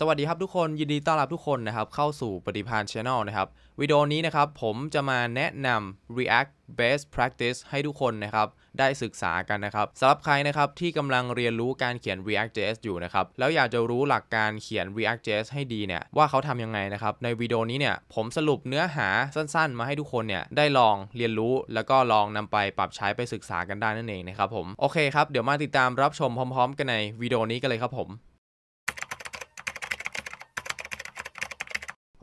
สวัสดีครับทุกคนยินดีต้อนรับทุกคนนะครับเข้าสู่ปฏิพาน Channel นะครับวิดีโอนี้นะครับผมจะมาแนะนำ React Best Practice ให้ทุกคนนะครับได้ศึกษากันนะครับสำหรับใครนะครับที่กำลังเรียนรู้การเขียน React.js อยู่นะครับแล้วอยากจะรู้หลักการเขียน React.js ให้ดีเนี่ยว่าเขาทำยังไงนะครับในวิดีโอนี้เนี่ยผมสรุปเนื้อหาสั้นๆ มาให้ทุกคนเนี่ยได้ลองเรียนรู้ แล้วก็ลองนำไปปรับใช้ไปศึกษากันได้นั่นเองนะครับผมโอเคครับเดี๋ยวมาติดตามรับชมพร้อม ๆ กันในวิดีโอนี้กันเลยครับผม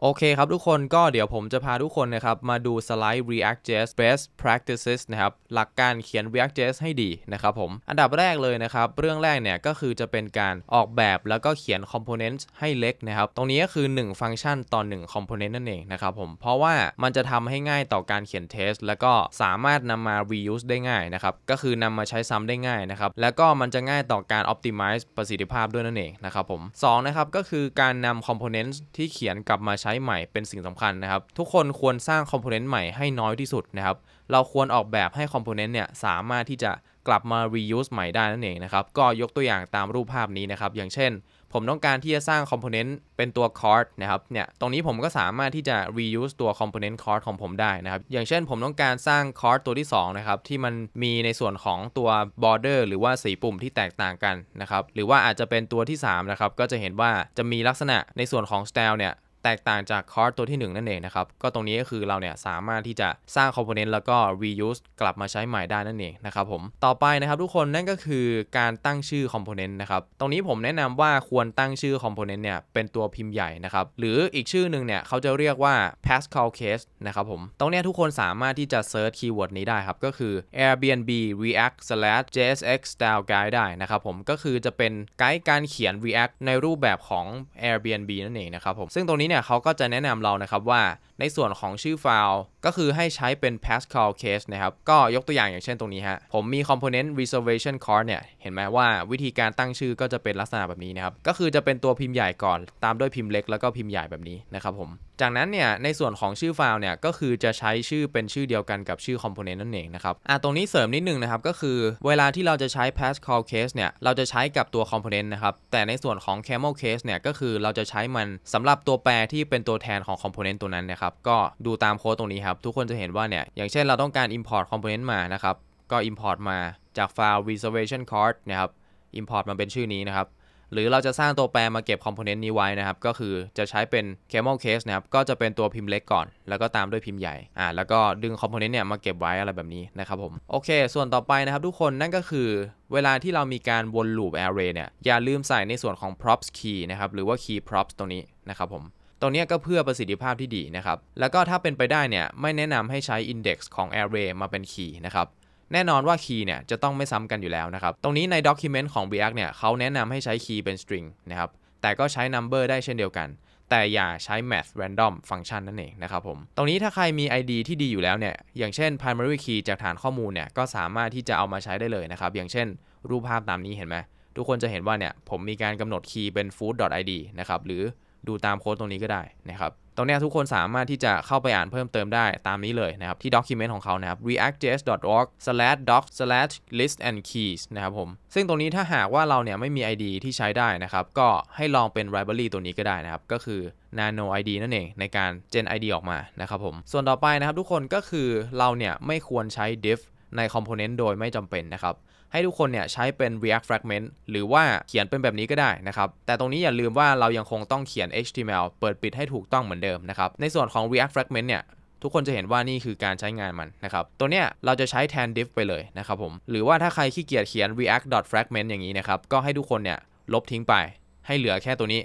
โอเคครับทุกคนก็เดี๋ยวผมจะพาทุกคนนะครับมาดูสไลด์ React.js Best Practices นะครับหลักการเขียน React.js ให้ดีนะครับผมอันดับแรกเลยนะครับเรื่องแรกเนี่ยก็คือจะเป็นการออกแบบแล้วก็เขียน Component ให้เล็กนะครับตรงนี้ก็คือ 1 ฟังก์ชันต่อ1 Component นั่นเองนะครับผมเพราะว่ามันจะทำให้ง่ายต่อการเขียน Test แล้วก็สามารถนำมา reuse ได้ง่ายนะครับก็คือนำมาใช้ซ้ำได้ง่ายนะครับแล้วก็มันจะง่ายต่อการ optimize ประสิทธิภาพด้วยนั่นเองนะครับผมสองนะครับก็คือการนำ Component ที่เขียนกลับมาใช้ใหม่เป็นสิ่งสำคัญนะครับ ทุกคนควรสร้างคอมโพเนนต์ใหม่ให้น้อยที่สุดนะครับ เราควรออกแบบให้คอมโพเนนต์เนี่ยสามารถที่จะกลับมา reuse ใหม่ได้นั่นเองนะครับ ก็ยกตัวอย่างตามรูปภาพนี้นะครับ อย่างเช่น ผมต้องการที่จะสร้างคอมโพเนนต์เป็นตัว card นะครับ เนี่ย ตรงนี้ผมก็สามารถที่จะ reuse ตัว component card ของผมได้นะครับ อย่างเช่น ผมต้องการสร้าง card ตัวที่2นะครับ ที่มันมีในส่วนของตัว border หรือว่าสีปุ่มที่แตกต่างกันนะครับ หรือว่าอาจจะเป็นตัวที่3นะครับ ก็จะเห็นว่าจะมีลักษณะในส่วนของ style เนี่ย แตกต่างจากคอร์สตัวที่ 1 นั่นเองนะครับ ก็ตรงนี้ก็คือเราเนี่ยสามารถที่จะสร้างคอมโพเนนต์แล้วก็ reuse กลับมาใช้ใหม่ได้นั่นเองนะครับผม ต่อไปนะครับทุกคนนั่นก็คือการตั้งชื่อ component นะครับ ตรงนี้ผมแนะนำว่าควรตั้งชื่อ component เนี่ยเป็นตัวพิมพ์ใหญ่นะครับ หรืออีกชื่อหนึ่งเนี่ยเขาจะเรียกว่า Pascal case นะครับผม ตรงนี้ทุกคนสามารถที่จะ search keyword นี้ได้ครับ ก็คือ Airbnb React slash JSX style guide ได้นะครับผม ก็คือจะเป็นไกด์การเขียน React ในรูปแบบของ Airbnb นั่นเองนะครับผม ซึ่งตรงนี้เนี่ยเขาก็จะแนะนำเรานะครับว่าในส่วนของชื่อไฟล์ก็คือให้ใช้เป็น Pascal case นะครับ ก็ยกตัวอย่างอย่างเช่นตรงนี้ฮะ ผมมี component reservation card เนี่ย เห็นไหมว่าวิธีการตั้งชื่อก็จะเป็นลักษณะแบบนี้นะครับ ก็คือจะเป็นตัวพิมพ์ใหญ่ก่อน ตามด้วยพิมพ์เล็กแล้วก็พิมพ์ใหญ่แบบนี้นะครับผม จากนั้นเนี่ยในส่วนของชื่อไฟล์เนี่ยก็คือจะใช้ชื่อเป็นชื่อเดียวกันกับชื่อ component นั่นเองนะครับอะตรงนี้เสริมนิดนึงนะครับก็คือเวลาที่เราจะใช้ Pascal case เนี่ยเราจะใช้กับตัว component นะครับแต่ในส่วนของ camel case เนี่ยก็คือเราจะใช้มันสำหรับตัวแปรที่เป็นตัวแทนของ component ตัวนั้นนะครับก็ดูตามโค้ดตรงนี้ครับทุกคนจะเห็นว่าเนี่ยอย่างเช่นเราต้องการ import component มานะครับก็ import มาจากไฟล์ reservation card นะครับ import มาเป็นชื่อนี้นะครับ หรือเราจะสร้างตัวแปรมาเก็บคอมโพเนนต์นี้ไว้นะครับ ก็คือจะใช้เป็น camel case นะครับ ก็จะเป็นตัวพิมพ์เล็กก่อน แล้วก็ตามด้วยพิมพ์ใหญ่ อ่า แล้วก็ดึงคอมโพเนนต์เนี่ยมาเก็บไว้อะไรแบบนี้นะครับผม โอเค ส่วนต่อไปนะครับทุกคนนั่นก็คือเวลาที่เรามีการวนลูป array เนี่ย อย่าลืมใส่ในส่วนของ props key นะครับ หรือว่า key props ตรงนี้นะครับผมตรงนี้ก็เพื่อประสิทธิภาพที่ดีนะครับ แล้วก็ถ้าเป็นไปได้เนี่ย ไม่แนะนำให้ใช้ index ของ array มาเป็น key นะครับ แน่นอนว่า key เนี่ยจะต้องไม่ซ้ำกันอยู่แล้วนะครับ ตรงนี้ใน document ของ React เนี่ยเขาแนะนำให้ใช้ key เป็น string นะครับ แต่ก็ใช้ number ได้เช่นเดียวกัน แต่อย่าใช้ math random function นั่นเองนะครับผม ตรงนี้ถ้าใครมี ID ที่ดีอยู่แล้วเนี่ย อย่างเช่น primary key จากฐานข้อมูลเนี่ย ก็สามารถที่จะเอามาใช้ได้เลยนะครับ อย่างเช่น รูปภาพตามนี้เห็นไหม ทุกคนจะเห็นว่าเนี่ยผมมีการกำหนด key เป็น food.id นะครับ หรือดูตามโค้ดตรงนี้ก็ได้นะครับ ตรงนี้ทุกคนสามารถที่จะเข้าไปอ่านเพิ่มเติมได้ตามนี้เลยนะครับ ที่ document ของเขานะครับ reactjs.org/doc/list and keys นะครับผม ซึ่งตรงนี้ถ้าหากว่าเราเนี่ยไม่มี ID ที่ใช้ได้นะครับ ก็ให้ลองเป็น library ตัวนี้ก็ได้นะครับ ก็คือ nano id นั่นเองในการ gen id ออกมานะครับผม ส่วนต่อไปนะครับทุกคนก็คือเราเนี่ยไม่ควรใช้ div ใน component โดยไม่จำเป็นนะครับ ให้ทุกคนเนี่ยใช้เป็น React Fragment หรือว่าเขียนเป็นแบบนี้ก็ได้นะครับ แต่ตรงนี้อย่าลืมว่าเรายังคงต้องเขียน HTML เปิดปิดให้ถูกต้องเหมือนเดิมนะครับ ในส่วนของ React Fragment เนี่ยทุกคนจะเห็นว่านี่คือการใช้งานมันนะครับ ตัวเนี้ยเราจะใช้แทน div ไปเลยนะครับผม หรือว่าถ้าใครขี้เกียจเขียน react.fragment อย่างนี้นะครับ ก็ให้ทุกคนเนี่ยลบทิ้งไป ให้เหลือแค่ตัวนี้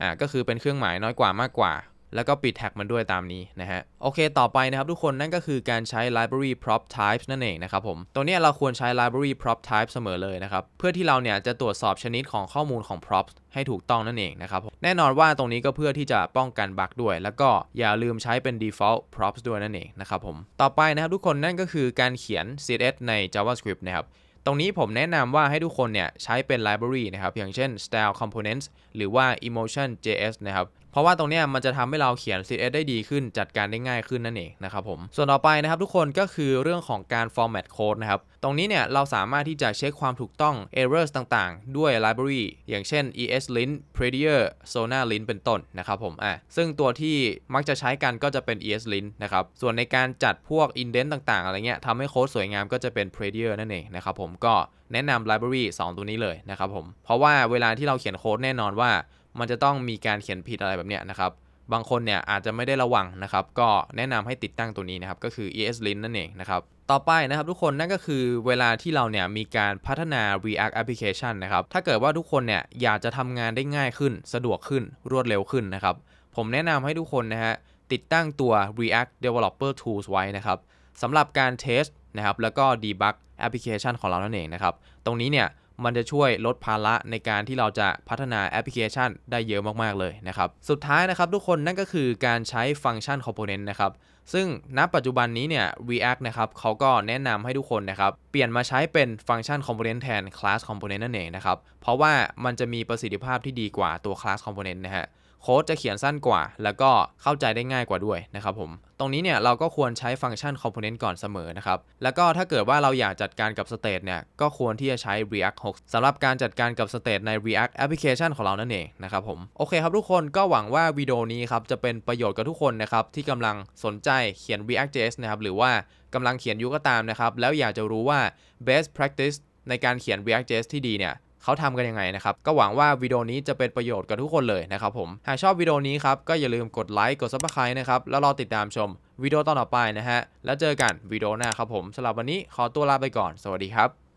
อ่า ก็คือเป็นเครื่องหมายน้อยกว่ามากกว่า แล้วก็ปิดแท็กมันด้วยตามนี้นะฮะ โอเคต่อไปนะครับทุกคนนั่นก็คือการใช้ library prop types นั่นเองนะครับผม ตัวนี้เราควรใช้ library prop type เสมอเลยนะครับ เพื่อที่เราเนี่ยจะตรวจสอบชนิดของข้อมูลของ props ให้ถูกต้องนั่นเองนะครับ แน่นอนว่าตรงนี้ก็เพื่อที่จะป้องกันบั๊กด้วย แล้วก็อย่าลืมใช้เป็น default props ด้วยนั่นเองนะครับผม ต่อไปนะครับทุกคนนั่นก็คือการเขียน CSS ใน JavaScript นะครับตรงนี้ผมแนะนำว่าให้ทุกคนเนี่ยใช้เป็น library นะครับ อย่างเช่น style components หรือว่า emotion js นะครับ ราะว่าตรงนี้มันจะทำให้เราเขียน CSS ได้ดีขึ้นจัดการได้ง่ายขึ้นนั่นเองนะครับผมส่วนต่อไปนะครับทุกคนก็คือเรื่องของการ format code นะครับตรงนี้เนี่ยเราสามารถที่จะเช็คความถูกต้อง errors ต่างๆ ด้วย library อย่างเช่น ESLint Prettier SonaLint เป็นต้นนะครับผมอะซึ่งตัวที่มักจะใช้กันก็จะเป็น ESLint นะครับส่วนในการจัดพวก indent ต่างๆ อะไรเงี้ยทำให้โค้ดสวยงามก็จะเป็น Prettier นั่นเองนะครับผมก็แนะนำ library 2 ตัวนี้เลยนะครับผมเพราะว่าเวลาที่เราเขียนโค้ดแน่นอนว่า มันจะต้องมีการเขียนผิดอะไรแบบเนี้ยนะครับ บางคนเนี่ยอาจจะไม่ได้ระวังนะครับ ก็แนะนำให้ติดตั้งตัวนี้นะครับ ก็คือ ESLint นั่นเองนะครับ ต่อไปนะครับทุกคนนั่นก็คือเวลาที่เราเนี่ยมีการพัฒนา React Application นะครับ ถ้าเกิดว่าทุกคนเนี่ยอยากจะทำงานได้ง่ายขึ้น สะดวกขึ้น รวดเร็วขึ้นนะครับ ผมแนะนำให้ทุกคนนะฮะติดตั้งตัว React Developer Tools ไว้นะครับสำหรับการ test นะครับแล้วก็ debug application ของเรานั่นเองนะครับ ตรงนี้เนี่ย มันจะช่วยลดภาระในการที่เราจะพัฒนาแอปพลิเคชันได้เยอะมากๆเลยนะครับสุดท้ายนะครับทุกคนนั่นก็คือการใช้ฟังก์ชัน Component นะครับซึ่งณปัจจุบันนี้เนี่ย React นะครับเขาก็แนะนำให้ทุกคนนะครับ เปลี่ยนมาใช้เป็น Function Component แทน Class Component นั่นเองนะครับ เพราะว่ามันจะมีประสิทธิภาพที่ดีกว่าตัว Class Component นะฮะ โค้ดจะเขียนสั้นกว่า แล้วก็เข้าใจได้ง่ายกว่าด้วยนะครับผม ตรงนี้เนี่ยเราก็ควรใช้ function component ก่อนเสมอนะครับ แล้วก็ถ้าเกิดว่าเราอยากจัดการกับ state เนี่ยก็ควรที่จะใช้ React 6สำหรับการจัดการกับ state ใน React application ของเรานั่นเองนะครับผม โอเคครับทุกคนก็หวังว่าวิดีโอนี้ครับจะเป็นประโยชน์กับทุกคนนะครับที่กำลังสนใจเขียน React JS นะครับหรือว่ากำลังเขียนอยู่ก็ตามนะครับแล้วอยากจะรู้ว่า best practice ในการเขียน React JS ที่ดีเนี่ย เขาทำกันยังไงนะครับ ก็หวังว่าวิดีโอนี้จะเป็นประโยชน์กับทุกคนเลยนะครับผม หากชอบวิดีโอนี้ครับ ก็อย่าลืมกดไลค์กด subscribe นะครับ แล้วรอติดตามชมวิดีโอต่อไปนะฮะ แล้วเจอกันวิดีโอหน้าครับผมสำหรับวันนี้ขอตัวลาไปก่อน สวัสดีครับ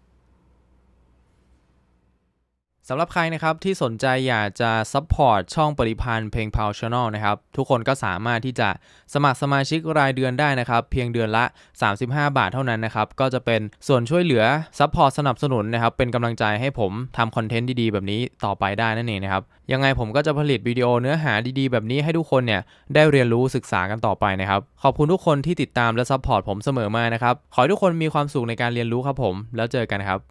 สำหรับใครนะครับที่สนใจอยากจะซัพพอร์ตช่องปริพันธ์เพลงพาวช n น e l นะครับ ทุกคนก็สามารถที่จะสมัครสมาชิกรายเดือนได้นะครับ เพียงเดือนละ 35 บาทเท่านั้นนะครับ ก็จะเป็นส่วนช่วยเหลือ support สนับสนุนนะครับ เป็นกำลังใจให้ผมทำ content ดีๆ แบบนี้ต่อไปได้นั่นเองนะครับ ยังไงผมก็จะผลิตวิดีโอเนื้อหาดีๆ แบบนี้ให้ทุกคนเนี่ยได้เรียนรู้ศึกษากันต่อไปนะครับ ขอบคุณทุกคนที่ติดตามและ support ผมเสมอมานะครับขอให้ทุกคนมีความสุขในการเรียนรู้ครับผมแล้วเจอกันครับ